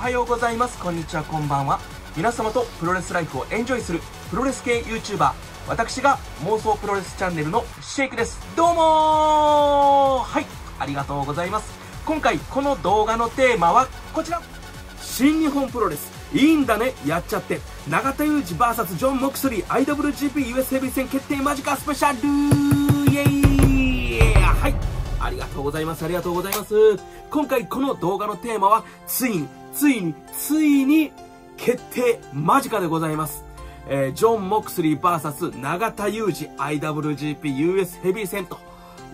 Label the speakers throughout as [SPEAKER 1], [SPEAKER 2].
[SPEAKER 1] はようございます。こんにちはこんばんは。皆様とプロレスライフをエンジョイするプロレス系 YouTuber 私が妄想プロレスチャンネルのシェイクです。どうもはいありがとうございます。今回この動画のテーマはこちら。新日本プロレスいいんだねやっちゃって。永田裕二 VS ジョン・モクスリー IWGP US ヘビー戦決定間近スペシャルイエイ!はい。ありがとうございますありがとうございます今回この動画のテーマはついについについに決定間近でございますえー、ジョン・モクスリー VS 永田裕二 IWGP US ヘビー戦と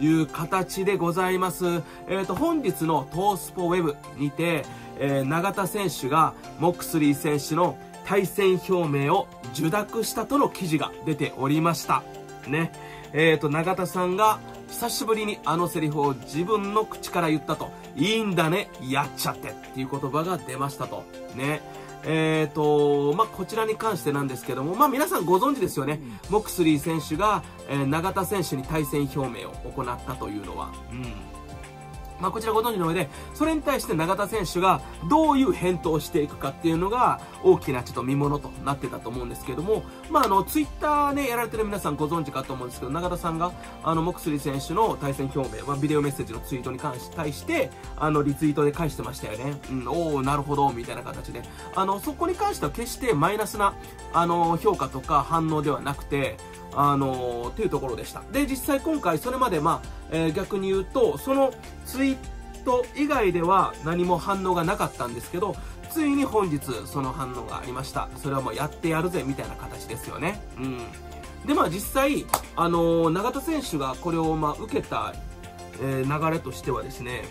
[SPEAKER 1] いう形でございます。えっ、ー、と、本日のトースポウェブにて、えー、永田選手がモクスリー選手の対戦表明を受諾したとの記事が出ておりました。ね。えっ、ー、と、永田さんが久しぶりにあのセリフを自分の口から言ったと。いいんだね、やっちゃってっていう言葉が出ましたと。ね。えっ、ー、と、まあ、こちらに関してなんですけども、まあ、皆さんご存知ですよね。うん、モクスリー選手が、えー、永田選手に対戦表明を行ったというのは。うんまあ、こちらご存知の上で、それに対して永田選手がどういう返答をしていくかっていうのが大きなちょっと見物となってたと思うんですけども、まあ、あの、ツイッターね、やられてる皆さんご存知かと思うんですけど、永田さんが、あの、モクスリ選手の対戦表明、まあ、ビデオメッセージのツイートに関し対して、あの、リツイートで返してましたよね。うん、おおなるほど、みたいな形で。あの、そこに関しては決してマイナスな、あの、評価とか反応ではなくて、あのー、っていうところでした。で、実際今回それまで、まあ、えー、逆に言うと、そのツイート以外では何も反応がなかったんですけど、ついに本日その反応がありました。それはもうやってやるぜみたいな形ですよね。うん。で、まあ実際、あのー、永田選手がこれをまあ受けた、えー、流れとしてはですね、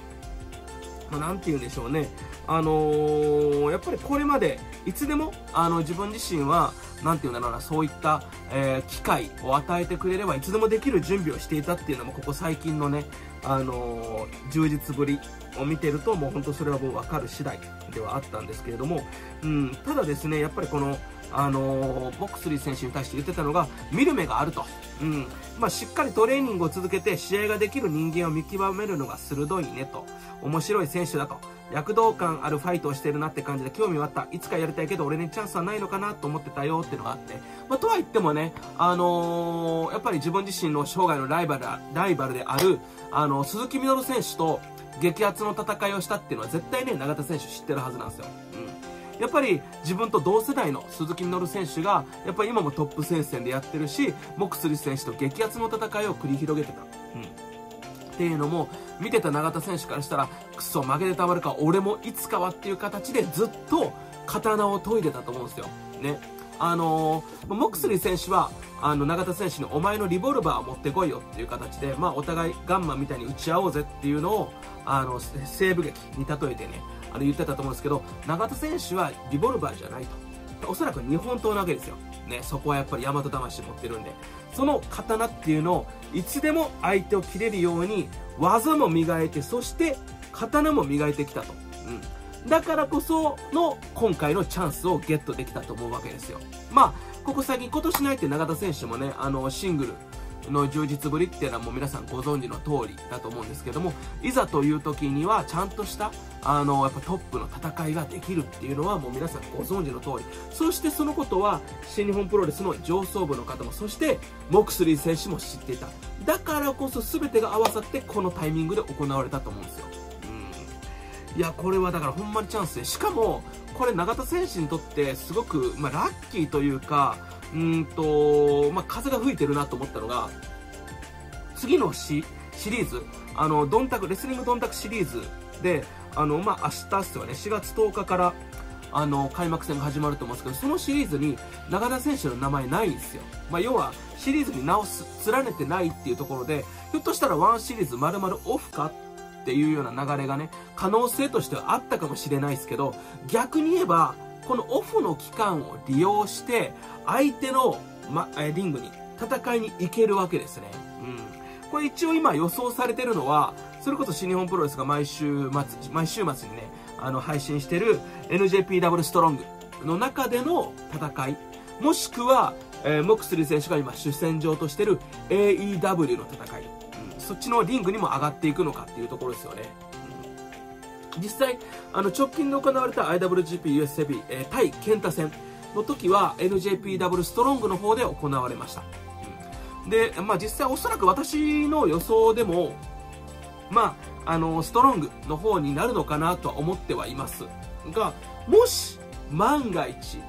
[SPEAKER 1] まあ、なんて言うんでしょうね。あのー、やっぱりこれまで、いつでも、あの、自分自身は、なんて言うんだろうな、そういった、えー、機会を与えてくれれば、いつでもできる準備をしていたっていうのも、ここ最近のね、あのー、充実ぶりを見てると、もう本当それはもう分かる次第ではあったんですけれども、うん、ただですね、やっぱりこの、あのボックスリー選手に対して言ってたのが、見る目があると。うん。まあ、しっかりトレーニングを続けて試合ができる人間を見極めるのが鋭いねと。面白い選手だと。躍動感あるファイトをしてるなって感じで興味はあった。いつかやりたいけど俺にチャンスはないのかなと思ってたよっていうのがあって。まあ、とは言ってもね、あのー、やっぱり自分自身の生涯のライバル、ライバルである、あの、鈴木みのる選手と激アツの戦いをしたっていうのは絶対ね、永田選手知ってるはずなんですよ。うん。やっぱり自分と同世代の鈴木みのる選手が、やっぱり今もトップ戦線でやってるし、モクスリ選手と激アツの戦いを繰り広げてた。うん。っていうのも、見てた永田選手からしたら、くそ、負けてたまるか、俺もいつかはっていう形でずっと刀を研いでたと思うんですよ。ね。あのー、モクスリー選手は、あの、永田選手にお前のリボルバーを持ってこいよっていう形で、まあ、お互いガンマンみたいに打ち合おうぜっていうのを、あの、西部劇に例えてね、あの、言ってたと思うんですけど、永田選手はリボルバーじゃないと。おそらく日本刀なわけですよ。ね、そこはやっぱり大和魂持ってるんで。その刀っていうのを、いつでも相手を切れるように、技も磨いて、そして刀も磨いてきたと。うん。だからこその今回のチャンスをゲットできたと思うわけですよ。まあ、ここ最近今年ないって永田選手もね、あの、シングル、の充実ぶりっていうのはもう皆さんご存知の通りだと思うんですけども、いざという時にはちゃんとした、あの、やっぱトップの戦いができるっていうのはもう皆さんご存知の通り。そしてそのことは新日本プロレスの上層部の方も、そしてモクスリー選手も知っていた。だからこそ全てが合わさってこのタイミングで行われたと思うんですよ。うん。いや、これはだからほんまにチャンスで、しかも、これ永田選手にとってすごく、まあ、ラッキーというか、うんと、まあ、風が吹いてるなと思ったのが、次のシシリーズ、あの、ドンタク、レスリングドンタクシリーズで、あの、まあ、明日っすよね、4月10日から、あの、開幕戦が始まると思うんですけど、そのシリーズに中田選手の名前ないんですよ。まあ、要は、シリーズに直す、連ねてないっていうところで、ひょっとしたらワンシリーズ丸々オフかっていうような流れがね、可能性としてはあったかもしれないですけど、逆に言えば、このオフの期間を利用して、相手の、ま、リングに戦いに行けるわけですね。うん。これ一応今予想されてるのは、それこそ新日本プロレスが毎週末、毎週末にね、あの、配信してる NJPW ストロングの中での戦い、もしくは、えー、モクスリー選手が今主戦場としてる AEW の戦い、うん、そっちのリングにも上がっていくのかっていうところですよね。実際、あの、直近で行われた IWGP US ヘビー、えー、対健太戦の時は NJPW ストロングの方で行われました。で、まあ実際おそらく私の予想でも、まあ、あの、ストロングの方になるのかなとは思ってはいますが、もし、万が一、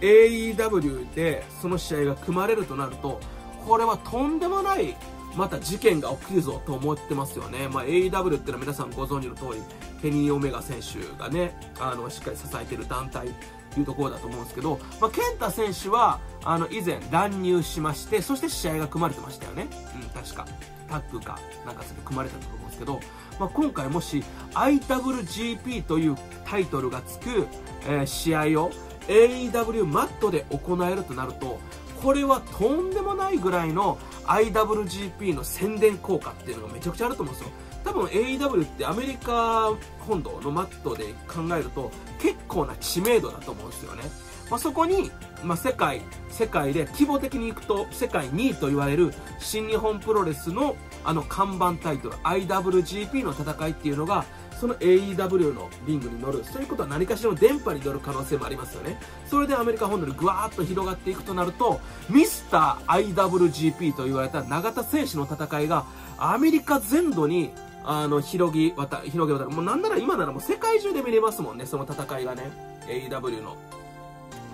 [SPEAKER 1] AEW でその試合が組まれるとなると、これはとんでもないまた事件が起きるぞと思ってますよね。まあ、AEW っていうのは皆さんご存知の通り、ケニー・オメガ選手がね、あの、しっかり支えてる団体というところだと思うんですけど、まあ、健太選手は、あの、以前乱入しまして、そして試合が組まれてましたよね。うん、確か。タッグか、なんかそれ組まれたと思うんですけど、まあ、今回もし IWGP というタイトルがつく、えー、試合を AEW マットで行えるとなると、これはとんでもないぐらいの IWGP の宣伝効果っていうのがめちゃくちゃあると思うんですよ。多分 AEW ってアメリカ本土のマットで考えると結構な知名度だと思うんですよね。まあ、そこに、まあ、世界、世界で規模的に行くと世界2位と言われる新日本プロレスのあの看板タイトル IWGP の戦いっていうのがその AEW のリングに乗るそういうことは何かしらの電波に乗る可能性もありますよね。それでアメリカ本土にぐわーっと広がっていくとなるとミスター IWGP と言われた永田選手の戦いがアメリカ全土にあの広ぎ渡広げ渡る。もうなんなら今ならもう世界中で見れますもんねその戦いがね。AEW の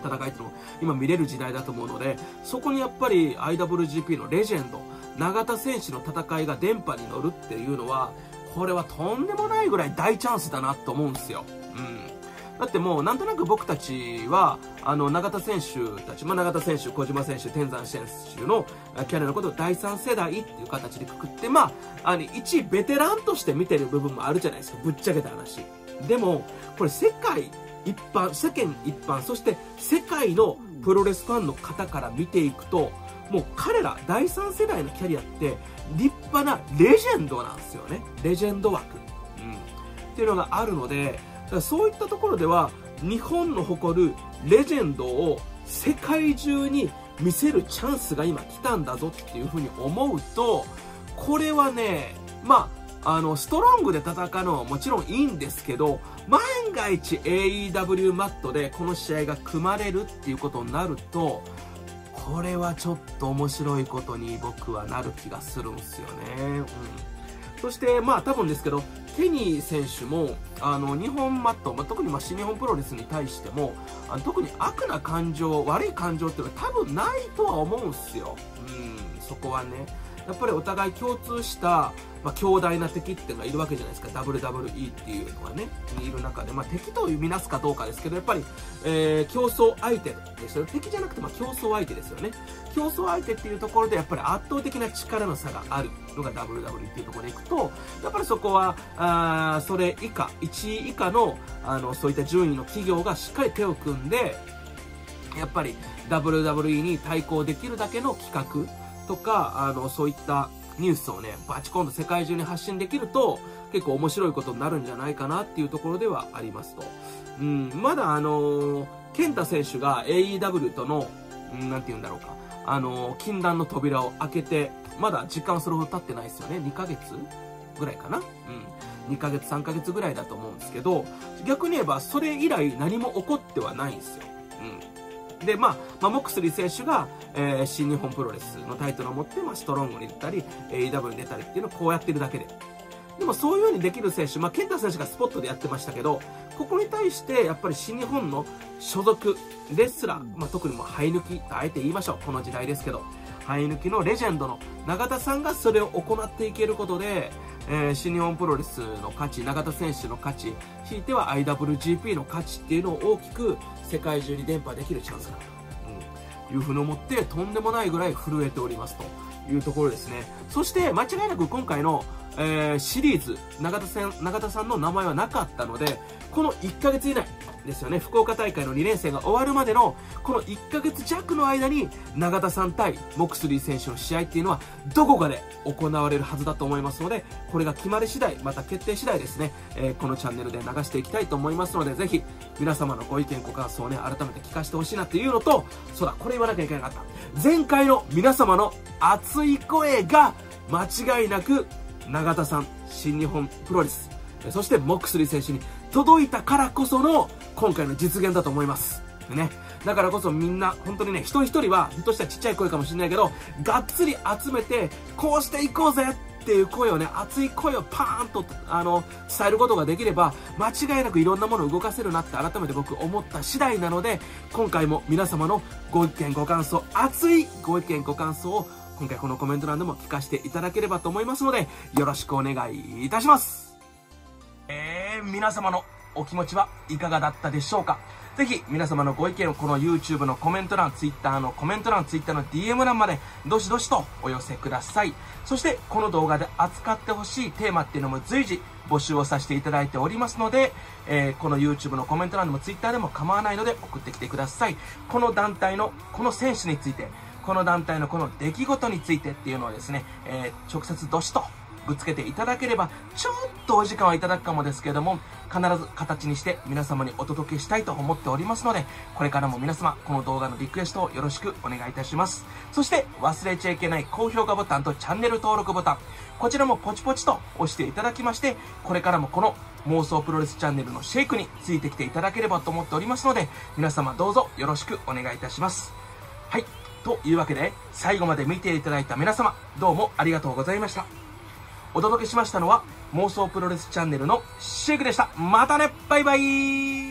[SPEAKER 1] 戦いっていうのも今見れる時代だと思うので、そこにやっぱり IWGP のレジェンド、永田選手の戦いが電波に乗るっていうのは、これはとんでもないぐらい大チャンスだなと思うんですよ。うん。だってもうなんとなく僕たちは、あの、永田選手たち、まあ、永田選手、小島選手、天山選手のキャリアのことを第3世代っていう形でくくって、まあ、あの、一ベテランとして見てる部分もあるじゃないですか。ぶっちゃけた話。でも、これ世界一般、世間一般、そして世界のプロレスファンの方から見ていくと、もう彼ら第3世代のキャリアって立派なレジェンドなんですよね。レジェンド枠。うん。っていうのがあるので、そういったところでは日本の誇るレジェンドを世界中に見せるチャンスが今来たんだぞっていうふうに思うと、これはね、まあ、あの、ストロングで戦うのはもちろんいいんですけど、万が一 AEW マットでこの試合が組まれるっていうことになると、これはちょっと面白いことに僕はなる気がするんですよね。うん。そして、まあ多分ですけど、ケニー選手も、あの、日本マット、まあ、特にま新日本プロレスに対しても、あの特に悪な感情、悪い感情っていうのは多分ないとは思うんですよ。うん、そこはね。やっぱりお互い共通した、まあ、強大な敵っていうのがいるわけじゃないですか。WWE っていうのがね。いる中で、まあ、敵とみなすかどうかですけどやっぱり、えー、競争相手ですよ敵じゃなくて、まあ、競争相手ですよね。競争相手っていうところでやっぱり圧倒的な力の差があるのが WWE っていうところでいくとやっぱりそこはあそれ以下1位以下のあのそういった順位の企業がしっかり手を組んでやっぱり WWE に対抗できるだけの企画とか、あの、そういったニュースをね、バチコンと世界中に発信できると、結構面白いことになるんじゃないかなっていうところではありますと。うん、まだあのー、健太選手が AEW との、うん、なんて言うんだろうか、あのー、禁断の扉を開けて、まだ時間それほど経ってないですよね。2ヶ月ぐらいかなうん。2ヶ月、3ヶ月ぐらいだと思うんですけど、逆に言えばそれ以来何も起こってはないんですよ。うん。で、まあ、まあ、モクスリー選手が、えー、新日本プロレスのタイトルを持って、まあ、ストロングに出たり、AW に出たりっていうのをこうやってるだけで。でもそういう風にできる選手、まあ、健太選手がスポットでやってましたけど、ここに対して、やっぱり新日本の所属、レスラー、まあ、特にもう生え抜き、あえて言いましょう。この時代ですけど、生え抜きのレジェンドの永田さんがそれを行っていけることで、えー、新日本プロレスの価値、永田選手の価値、ひいては IWGP の価値っていうのを大きく世界中に伝播できるチャンスがあると、うん、いうふうに思ってとんでもないぐらい震えておりますというところですね。そして間違いなく今回の、えー、シリーズ永田さん、永田さんの名前はなかったので、この1ヶ月以内、ですよね。福岡大会の2年生が終わるまでの、この1ヶ月弱の間に、永田さん対モクスリー選手の試合っていうのは、どこかで行われるはずだと思いますので、これが決まり次第、また決定次第ですね、えー、このチャンネルで流していきたいと思いますので、ぜひ、皆様のご意見、ご感想をね、改めて聞かせてほしいなっていうのと、そうだ、これ言わなきゃいけなかった。前回の皆様の熱い声が、間違いなく、永田さん、新日本プロレス、そしてモックスリー選手に届いたからこその今回の実現だと思います。ね。だからこそみんな、本当にね、一人一人は、ひょっとしたらちっちゃい声かもしれないけど、がっつり集めて、こうしていこうぜっていう声をね、熱い声をパーンと、あの、伝えることができれば、間違いなくいろんなものを動かせるなって改めて僕思った次第なので、今回も皆様のご意見ご感想、熱いご意見ご感想を今回このコメント欄でも聞かせていただければと思いますので、よろしくお願いいたします。えー、皆様のお気持ちはいかがだったでしょうか？ぜひ皆様のご意見をこの YouTube のコメント欄、Twitter のコメント欄、Twitter の DM 欄までどしどしとお寄せください。そしてこの動画で扱ってほしいテーマっていうのも随時募集をさせていただいておりますので、えー、この YouTube のコメント欄でも Twitter でも構わないので送ってきてください。この団体の、この選手について、この団体のこの出来事についてっていうのをですね、えー、直接どしとぶつけていただければ、ちょっとお時間はいただくかもですけれども、必ず形にして皆様にお届けしたいと思っておりますので、これからも皆様、この動画のリクエストをよろしくお願いいたします。そして、忘れちゃいけない高評価ボタンとチャンネル登録ボタン、こちらもポチポチと押していただきまして、これからもこの妄想プロレスチャンネルのシェイクについてきていただければと思っておりますので、皆様どうぞよろしくお願いいたします。はい。というわけで、最後まで見ていただいた皆様、どうもありがとうございました。お届けしましたのは、妄想プロレスチャンネルのシェイクでした。またねバイバイ